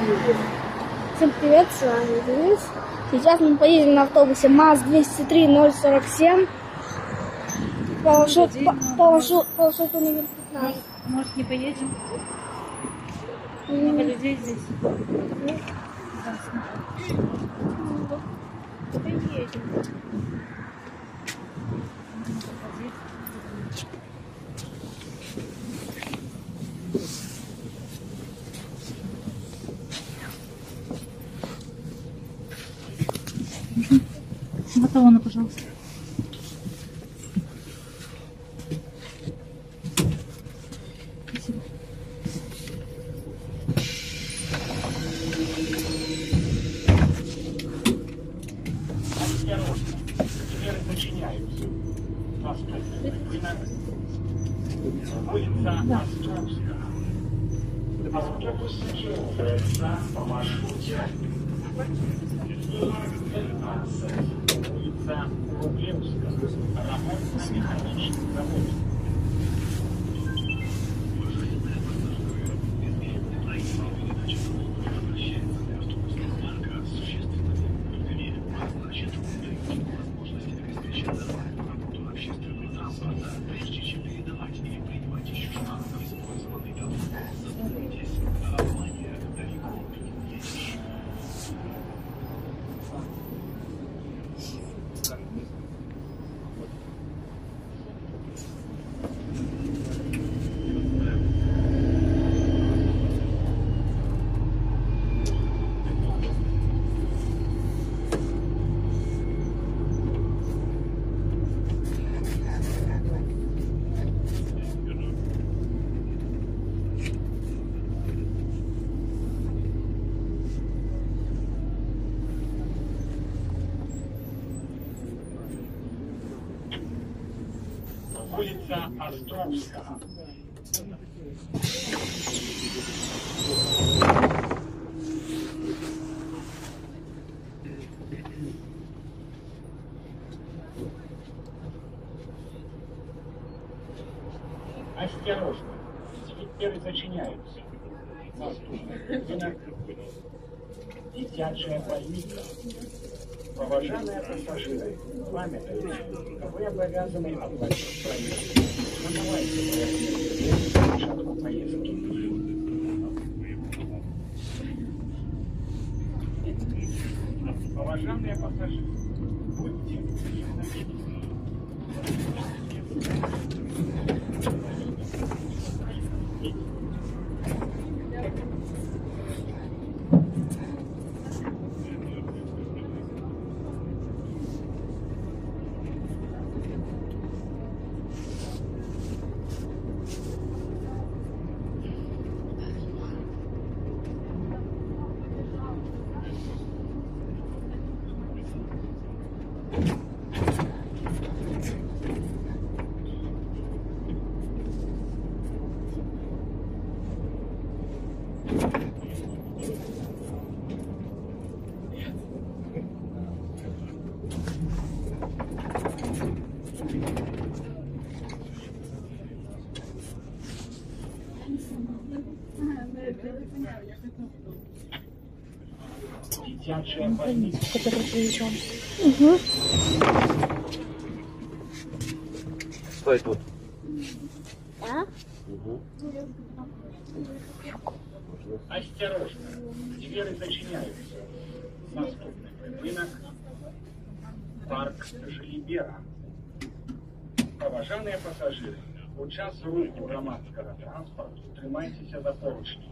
Всем привет, с вами Денис. Сейчас мы поедем на автобусе МАЗ-203-047 по маршруту, номер 15. Может, не поедем? Много людей здесь. Ужасно. Поедем. Баталона, пожалуйста. Спасибо. Осторожно, двери подчиняются. Наступный рынок. Улица Островская. Автобус двигается по маршруте 12. Улица Рублевская. Ремонтно-механический завод. Островская. Осторожно, двери зачиняются. Наступный рынок. Дитячая больница. Уважаемые пассажиры, памятайте, вы обязаны оплатить проезд. Надавайте початку поездки. Уважаемые пассажиры, будьте внимательны. Дитячая больница. Который приезжал. Стой тут. Да? Осторожно, двери зачиняются. Наступный рынок. Парк Желібера. Поважані пасажири, у час руху громадського транспорту тримайтеся за поручні.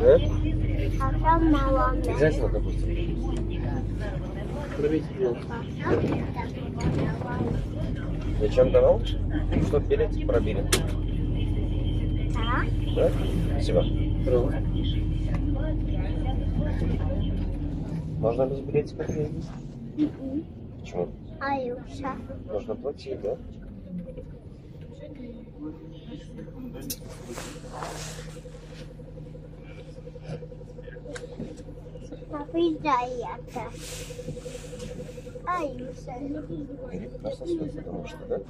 Да? А там мало. Обязательно, допустим. Зачем давал? Что билет пробили? Да? Спасибо. Можно без билетика проехать? Почему? Аюша. Нужно платить, да? Выдается. Ай, Гриб краснослой, потому что, да?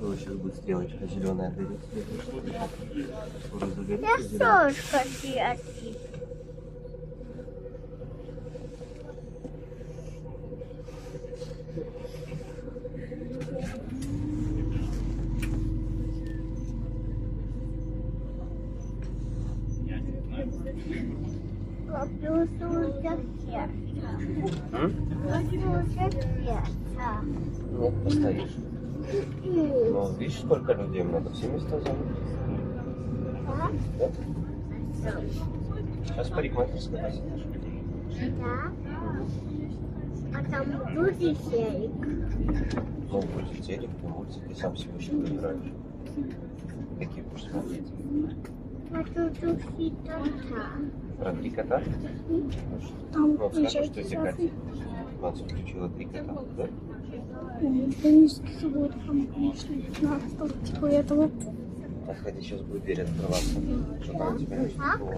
Ну, сейчас будет стрелочка зеленая. Уже Я сошка съесть. Сколько людей, надо все места занять. Да? Сейчас парикмахерская посидишь. Да. А там люди серик. Ну, телек, ты мультик, ты сам себе еще выбираешь. Какие будешь смотреть? А. Про три кота? Ну, скажи, что эти коты. Мать включила три кота, да? Конечно, будет там, конечно, на что типа этого. Отходи, сейчас будет дверь открываться. Чтобы она тебя не вступила.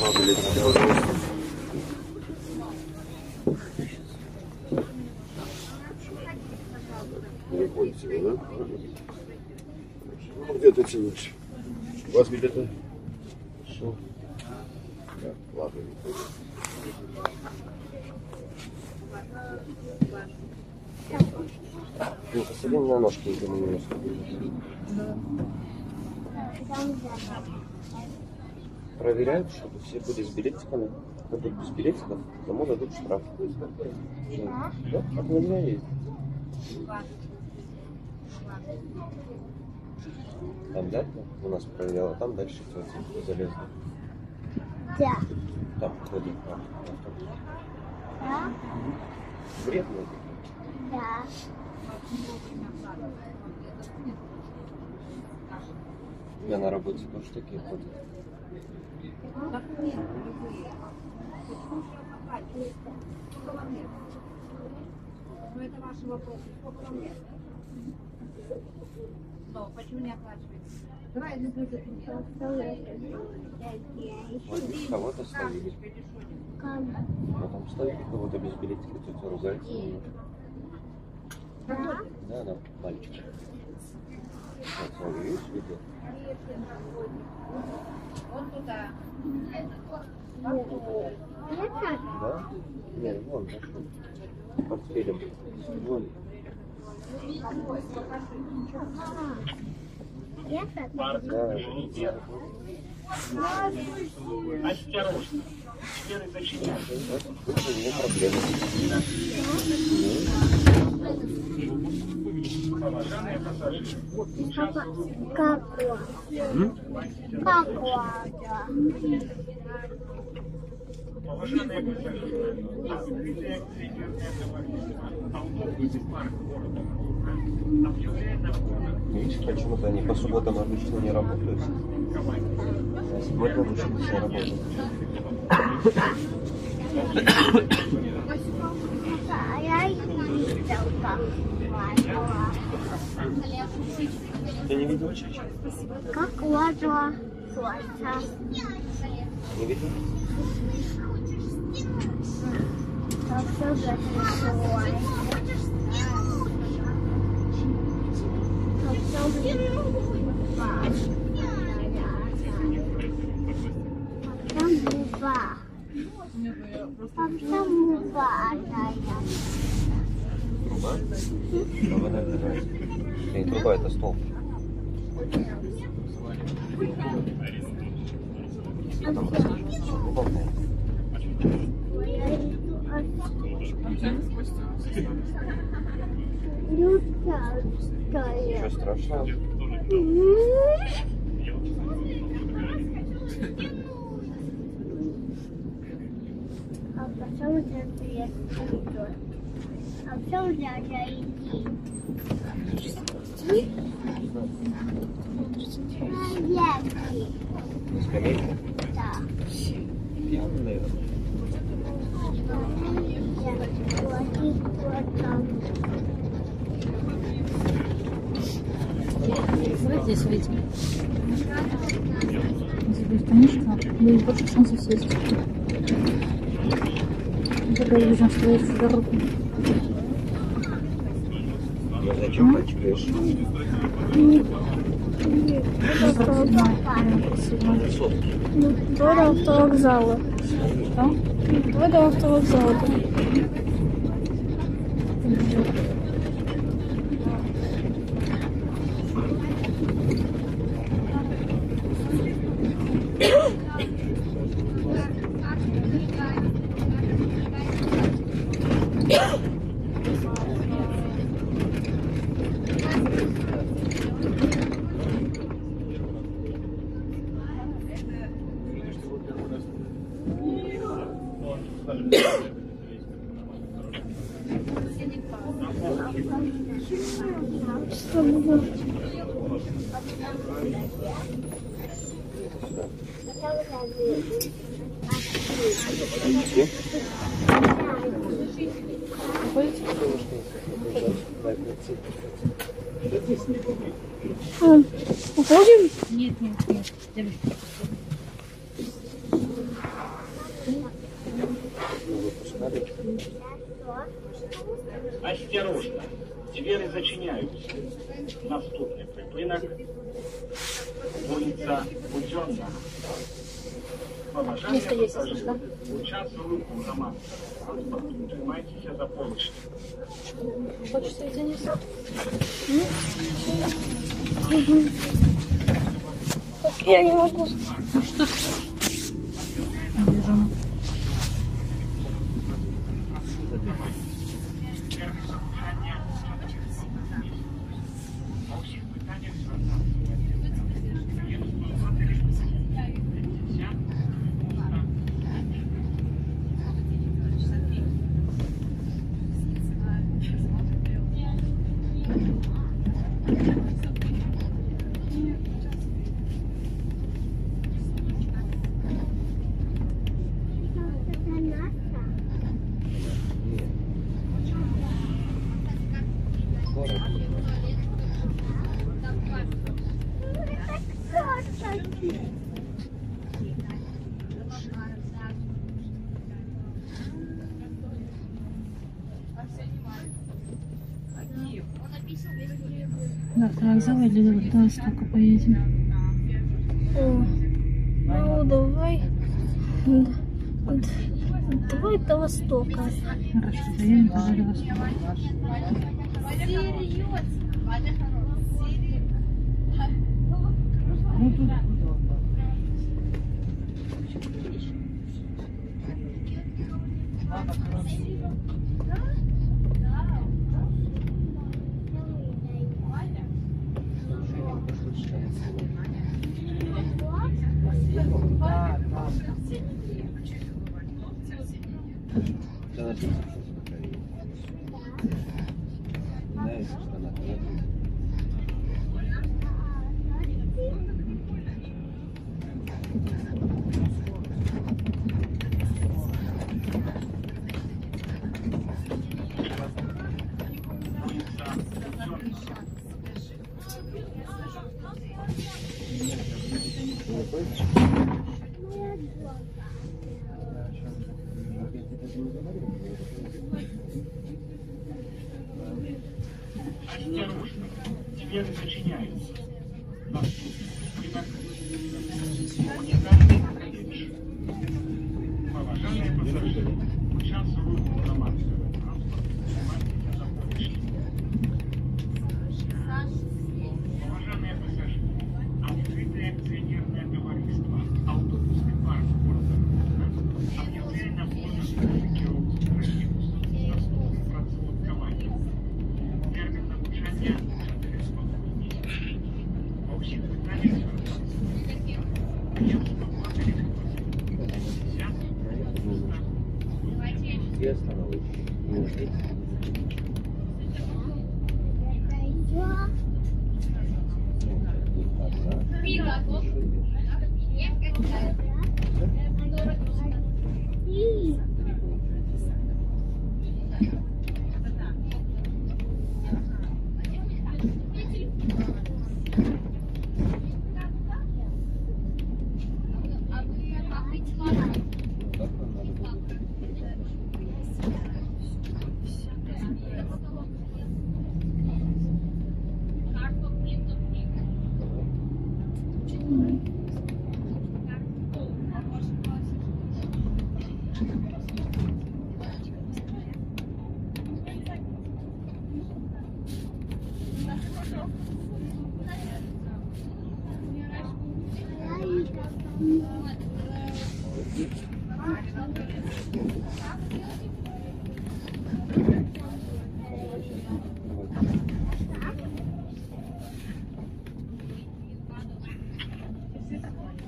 Бабулик, пожалуйста. Не ходите вы, да? Ну, тянешь? У вас билеты? Что? Да, ладно. Ну, посади на ножки, не Там Проверяют, чтобы все были с билетиками. Кто будет без билетиков, тому дадут штраф. Да, так нельзя ездить. Там дальше у нас проверяла, там дальше тетя залезла. Да. Там ходит на автобус. Да. Вредно. Да. Я на работе тоже такие ходят. Ну, это ваши вопросы. Сколько вам лет? Почему не оплачиваете? Давай, Вот здесь кого-то ставили. Потом ставили кого-то без билетика, тетя ругается. на неё. Да. Да, да, мальчик. Вот, смотри, видишь, видео? Вот туда. Это Да? Нет, вон, пошел. Портфелем. Вон. это Парк Да. Женитьев. Осторожно. Вот, это не проблема. Уважаемые пассажиры, как какой? Какой? уважаемые пассажиры, открытие премьерное Автобусный парк города Видишь, почему-то они по субботам обычно не работают. А сегодня обычно все работают. Ты не видел чаще? Как ладила солнце. Не видел? Как все записалось. Как все Там губа. Там там губа. Труба? Труба. Не труба, это столб. Там труба Ничего страшного. А потом дядя идет. А потом. На скамейке? Да. Пьяный, наверное здесь выйти. Потому что будет больше шансов сесть. Когда я вижу, что я за дорогу. Я зачем почуешь? До автовокзала. Что? До автовокзала. Ну, выпускали. Осторожно, двери зачиняются. Наступний припинок. Вулиця Будьонна. Поважання Місто є, пасажирів. да? У час руху громадського транспорту тримайтеся за поручні. Хочешь соединиться? Я не могу. Обижена. Да, до вокзала или до Востока поедем. О, ну давай. Давай до Востока. Хорошо, тогда до Востока. Да, да, Знаешь, Осторожно, двери зачиняются. Наступний припинок. Остановишь? Ну, здесь. Ну, одна. Еще есть.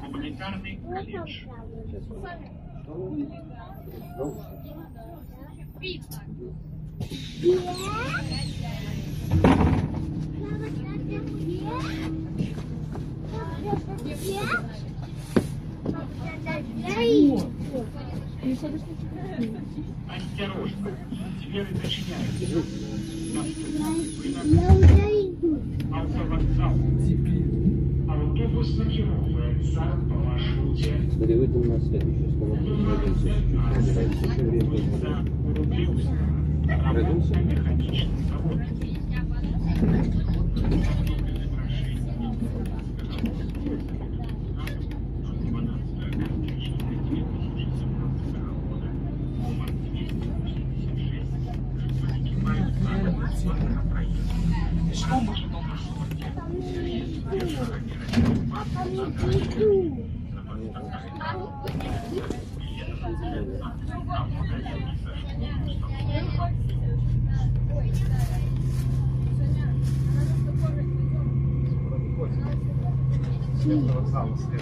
Гуманитарный колледж. Осторожно. Двери зачиняются. Я уже иду. Автовокзал. Выйдем на следующую остановку. Пройдемся чуть-чуть. Еще время есть. Рублевском.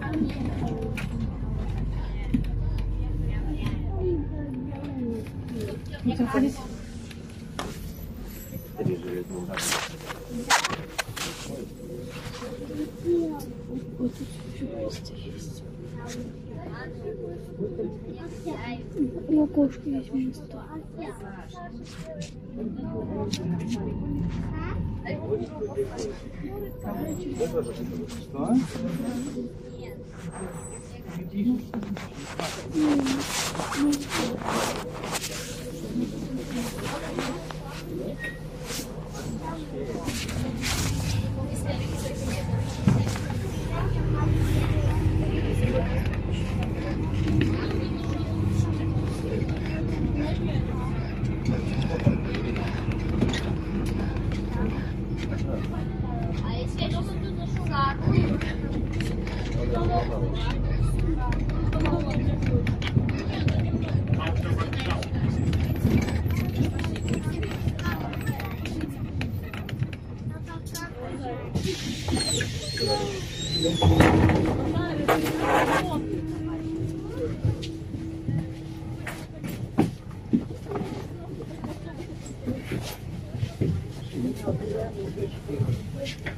Работа механический завод. Будете выходить? Три железные дороги. У окошка есть место. Осторожно.